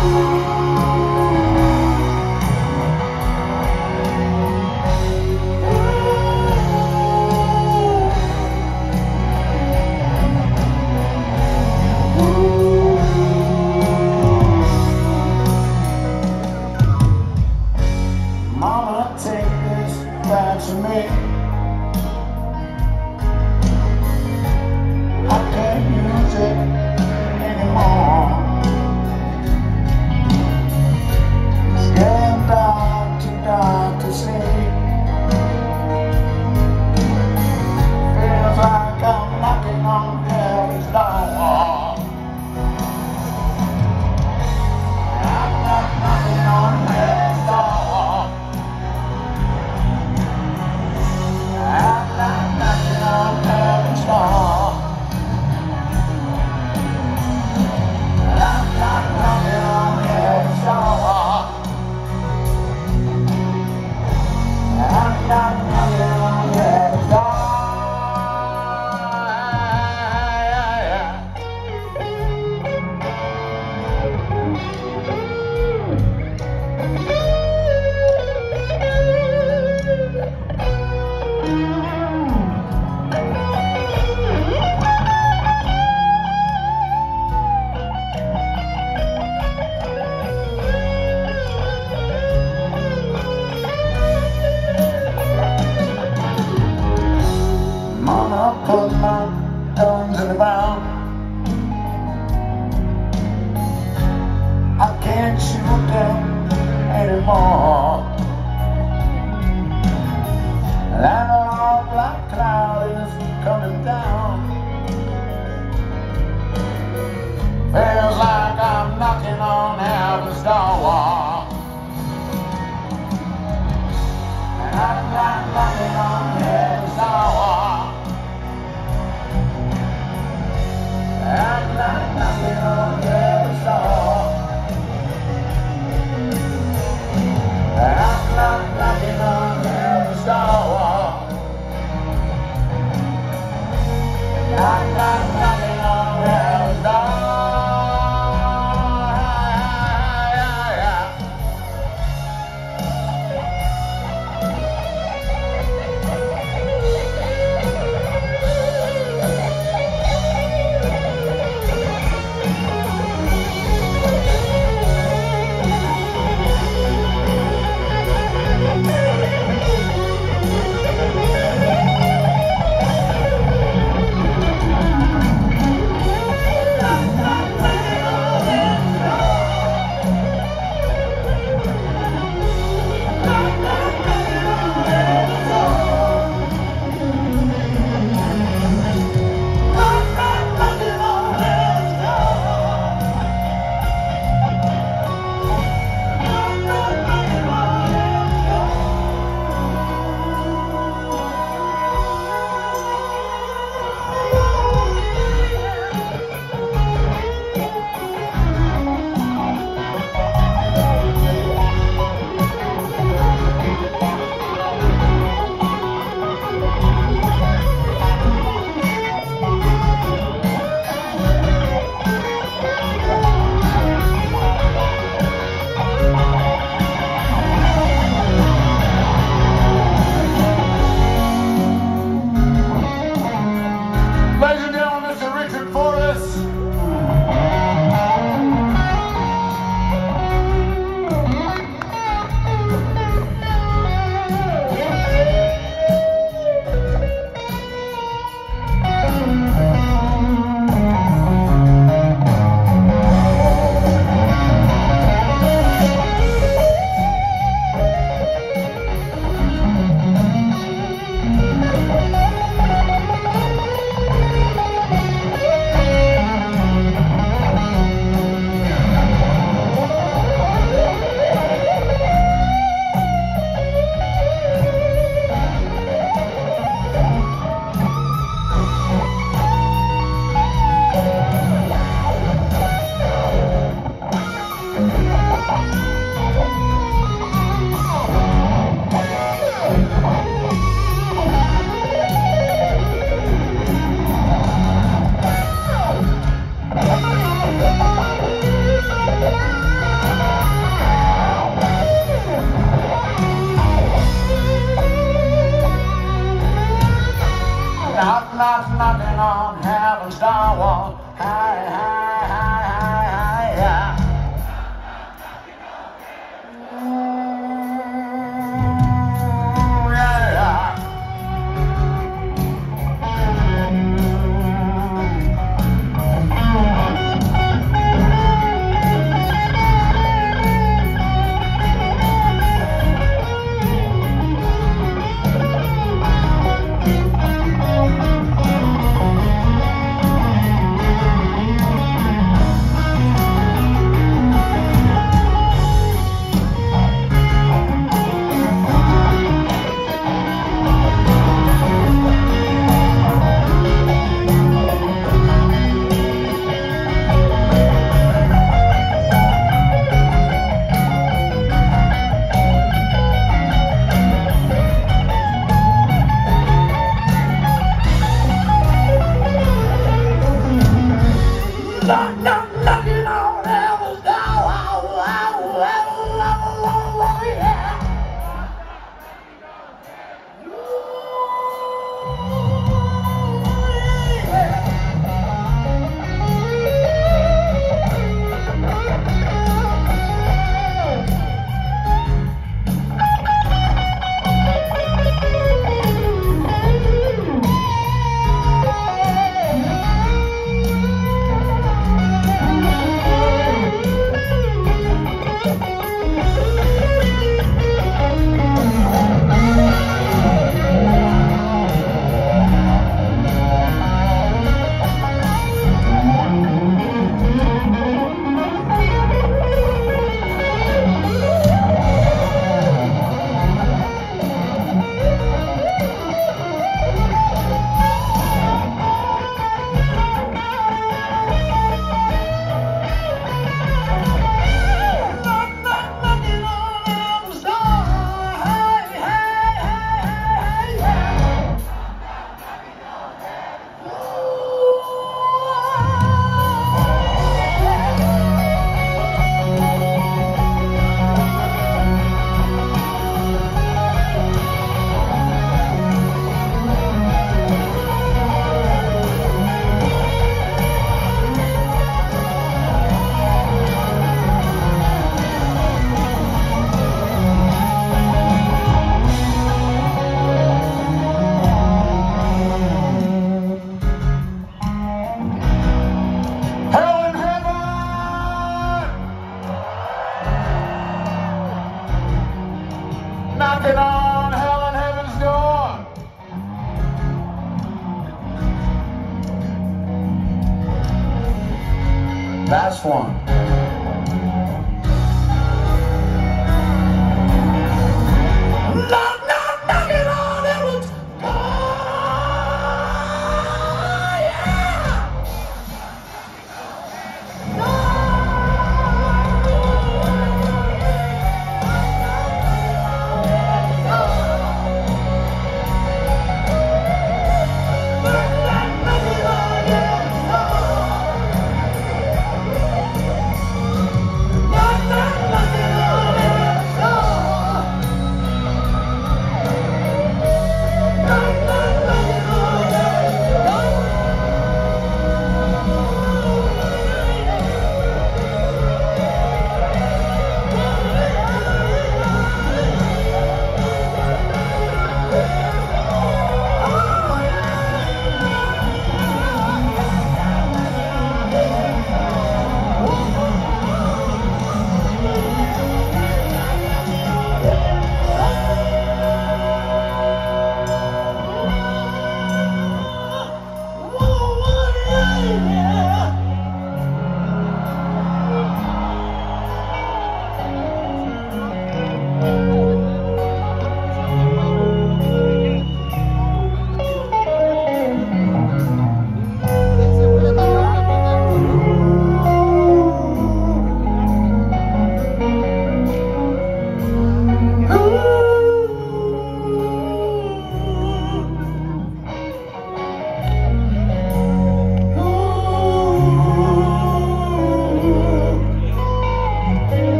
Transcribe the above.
Mama, take this back to me. can't shoot them anymore. And I black cloud is coming down. Feels like I'm knocking on heaven's door. I'm on heaven's door. Hi, Last one.